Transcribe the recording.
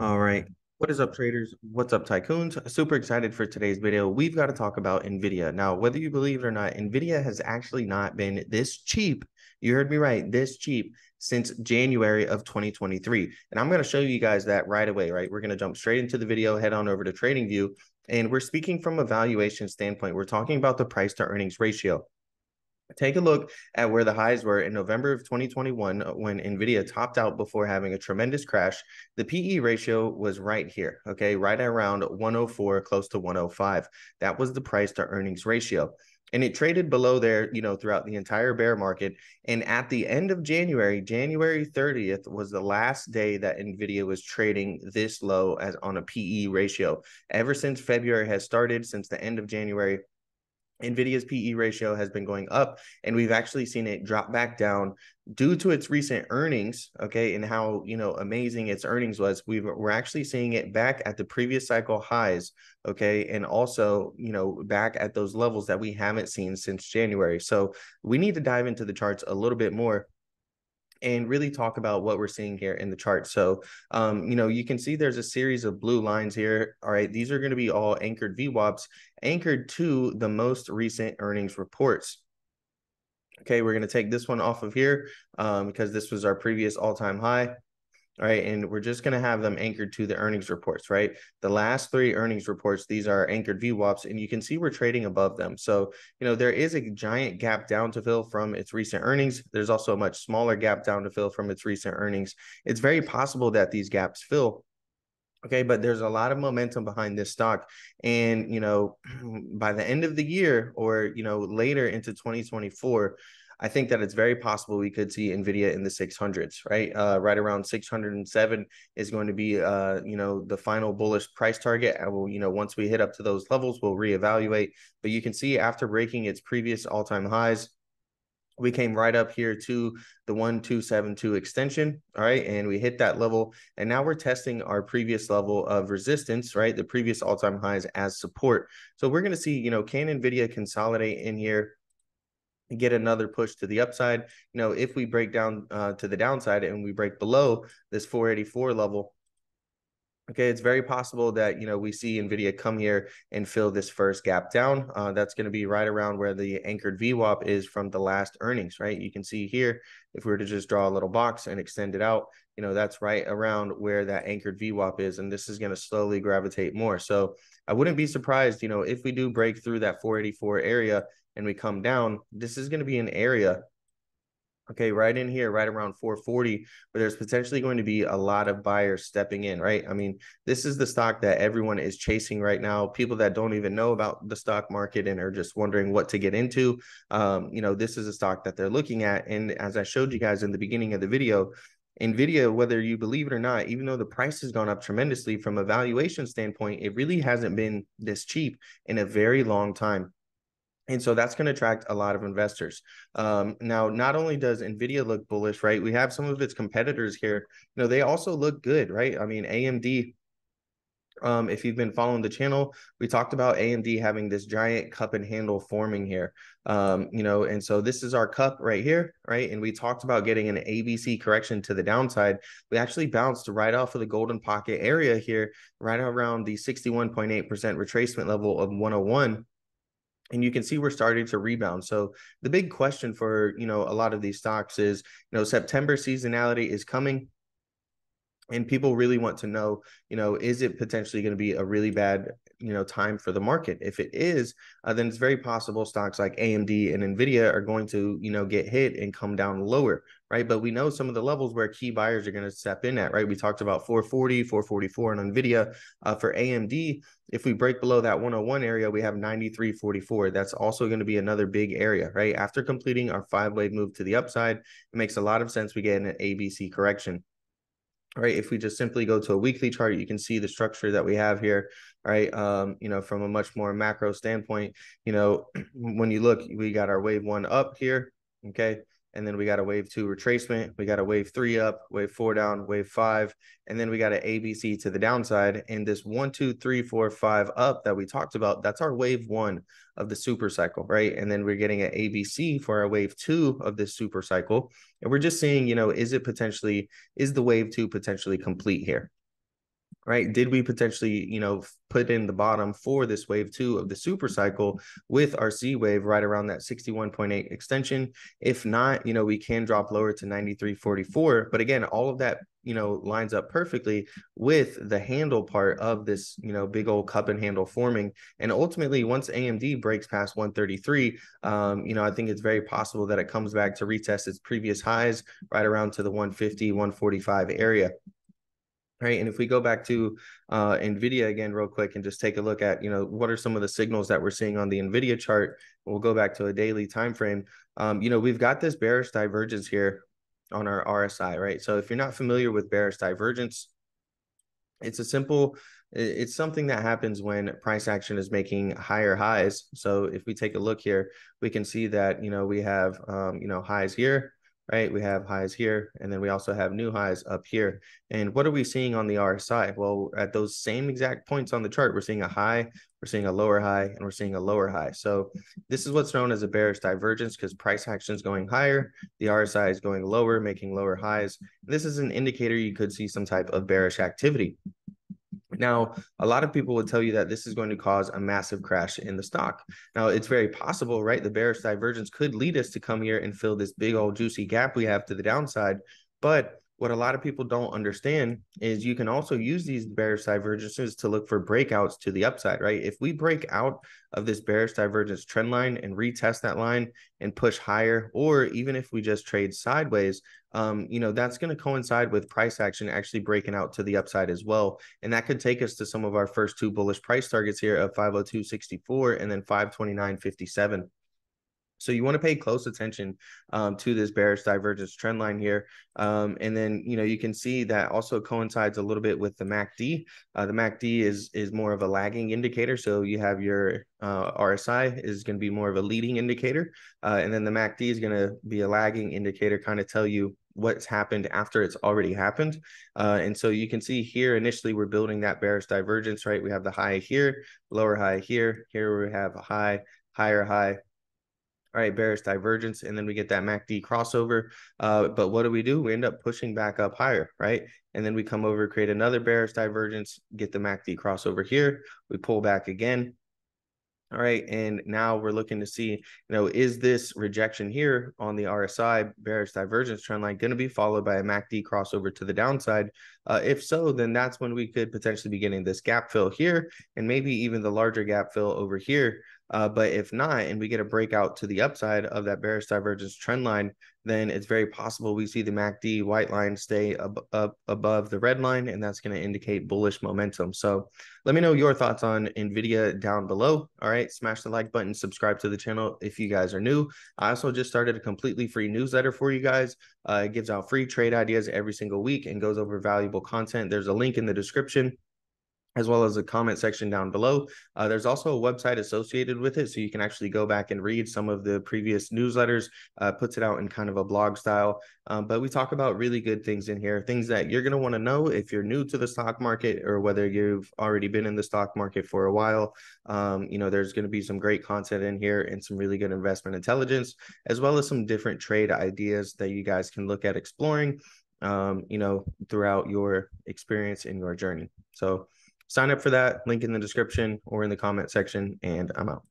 All right. What is up, traders? What's up, tycoons? Super excited for today's video. We've got to talk about NVIDIA. Now, whether you believe it or not, NVIDIA has actually not been this cheap. You heard me right, this cheap since January of 2023. And I'm going to show you guys that right away, right? We're going to jump straight into the video, head on over to TradingView. And we're speaking from a valuation standpoint. We're talking about the price to earnings ratio. Take a look at where the highs were in November of 2021 uh, when NVIDIA topped out before having a tremendous crash. The PE ratio was right here, okay, right around 104, close to 105. That was the price to earnings ratio. And it traded below there, you know, throughout the entire bear market. And at the end of January, January 30th was the last day that NVIDIA was trading this low as on a PE ratio. Ever since February has started, since the end of January, NVIDIA's PE ratio has been going up, and we've actually seen it drop back down due to its recent earnings. Okay, and how you know amazing its earnings was. we we're actually seeing it back at the previous cycle highs. Okay, and also you know back at those levels that we haven't seen since January. So we need to dive into the charts a little bit more and really talk about what we're seeing here in the chart. So, um, you know, you can see there's a series of blue lines here. All right, these are going to be all anchored VWAPs, anchored to the most recent earnings reports. Okay, we're going to take this one off of here um, because this was our previous all-time high right? And we're just going to have them anchored to the earnings reports, right? The last three earnings reports, these are anchored VWAPs, and you can see we're trading above them. So, you know, there is a giant gap down to fill from its recent earnings. There's also a much smaller gap down to fill from its recent earnings. It's very possible that these gaps fill. Okay, but there's a lot of momentum behind this stock. And, you know, by the end of the year or, you know, later into 2024, I think that it's very possible we could see Nvidia in the 600s, right? Uh, right around 607 is going to be, uh, you know, the final bullish price target. I will, you know, once we hit up to those levels, we'll reevaluate. But you can see after breaking its previous all-time highs, we came right up here to the 1272 extension all right and we hit that level and now we're testing our previous level of resistance right the previous all-time highs as support so we're going to see you know can nvidia consolidate in here get another push to the upside. You know, if we break down uh, to the downside and we break below this 484 level, okay, it's very possible that, you know, we see NVIDIA come here and fill this first gap down. Uh, that's going to be right around where the anchored VWAP is from the last earnings, right? You can see here, if we were to just draw a little box and extend it out, you know, that's right around where that anchored VWAP is. And this is going to slowly gravitate more. So I wouldn't be surprised, you know, if we do break through that 484 area and we come down, this is going to be an area, okay, right in here, right around 440, where there's potentially going to be a lot of buyers stepping in, right? I mean, this is the stock that everyone is chasing right now. People that don't even know about the stock market and are just wondering what to get into. Um, you know, this is a stock that they're looking at. And as I showed you guys in the beginning of the video, Nvidia, whether you believe it or not, even though the price has gone up tremendously from a valuation standpoint, it really hasn't been this cheap in a very long time. And so that's going to attract a lot of investors. Um, now, not only does NVIDIA look bullish, right? We have some of its competitors here. You know, they also look good, right? I mean, AMD, um, if you've been following the channel, we talked about AMD having this giant cup and handle forming here. Um, you know, and so this is our cup right here, right? And we talked about getting an ABC correction to the downside. We actually bounced right off of the golden pocket area here, right around the 61.8% retracement level of 101 and you can see we're starting to rebound. So the big question for you know a lot of these stocks is you know September seasonality is coming and people really want to know you know is it potentially going to be a really bad you know time for the market. If it is uh, then it's very possible stocks like amd and nvidia are going to you know get hit and come down lower right? But we know some of the levels where key buyers are going to step in at right? We talked about 440 444 on nvidia uh, for amd if we break below that 101 area we have 9344 that's also going to be another big area right? After completing our five wave move to the upside it makes a lot of sense we get an abc correction right? If we just simply go to a weekly chart you can see the structure that we have here right? Um you know from a much more macro standpoint you know when you look we got our wave one up here okay and then we got a wave two retracement. We got a wave three up, wave four down, wave five, and then we got an ABC to the downside. And this one, two, three, four, five up that we talked about, that's our wave one of the super cycle, right? And then we're getting an ABC for our wave two of this super cycle. And we're just seeing, you know, is it potentially, is the wave two potentially complete here? Right? Did we potentially, you know, put in the bottom for this wave two of the super cycle with our C wave right around that 61.8 extension? If not, you know, we can drop lower to 93.44. But again, all of that, you know, lines up perfectly with the handle part of this, you know, big old cup and handle forming. And ultimately, once AMD breaks past 133, um, you know, I think it's very possible that it comes back to retest its previous highs right around to the 150, 145 area right? And if we go back to uh, NVIDIA again real quick and just take a look at, you know, what are some of the signals that we're seeing on the NVIDIA chart? We'll go back to a daily time frame. Um, you know, we've got this bearish divergence here on our RSI, right? So if you're not familiar with bearish divergence, it's a simple, it's something that happens when price action is making higher highs. So if we take a look here, we can see that, you know, we have, um, you know, highs here, right? We have highs here, and then we also have new highs up here. And what are we seeing on the RSI? Well, at those same exact points on the chart, we're seeing a high, we're seeing a lower high, and we're seeing a lower high. So this is what's known as a bearish divergence because price action is going higher, the RSI is going lower, making lower highs. This is an indicator you could see some type of bearish activity. Now, a lot of people would tell you that this is going to cause a massive crash in the stock. Now, it's very possible, right? The bearish divergence could lead us to come here and fill this big old juicy gap we have to the downside. But what a lot of people don't understand is you can also use these bearish divergences to look for breakouts to the upside, right? If we break out of this bearish divergence trend line and retest that line and push higher, or even if we just trade sideways, um, you know, that's going to coincide with price action actually breaking out to the upside as well. And that could take us to some of our first two bullish price targets here of 502.64 and then 529.57. So you want to pay close attention um, to this bearish divergence trend line here. Um, and then, you know, you can see that also coincides a little bit with the MACD. Uh, the MACD is, is more of a lagging indicator. So you have your uh, RSI is going to be more of a leading indicator. Uh, and then the MACD is going to be a lagging indicator, kind of tell you what's happened after it's already happened. Uh, and so you can see here initially we're building that bearish divergence, right? We have the high here, lower high here. Here we have a high, higher high, all right, bearish divergence, and then we get that MACD crossover. Uh, but what do we do? We end up pushing back up higher, right? And then we come over, create another bearish divergence, get the MACD crossover here. We pull back again, all right. And now we're looking to see, you know, is this rejection here on the RSI bearish divergence trend line going to be followed by a MACD crossover to the downside? Uh, if so, then that's when we could potentially be getting this gap fill here and maybe even the larger gap fill over here. Uh, but if not, and we get a breakout to the upside of that bearish divergence trend line, then it's very possible we see the MACD white line stay up, up above the red line, and that's going to indicate bullish momentum. So let me know your thoughts on NVIDIA down below. All right, smash the like button, subscribe to the channel if you guys are new. I also just started a completely free newsletter for you guys. Uh, it gives out free trade ideas every single week and goes over valuable content. There's a link in the description as well as a comment section down below. Uh, there's also a website associated with it, so you can actually go back and read some of the previous newsletters, uh, puts it out in kind of a blog style. Um, but we talk about really good things in here, things that you're going to want to know if you're new to the stock market or whether you've already been in the stock market for a while. Um, you know, there's going to be some great content in here and some really good investment intelligence, as well as some different trade ideas that you guys can look at exploring, um, you know, throughout your experience in your journey. So, sign up for that link in the description or in the comment section and i'm out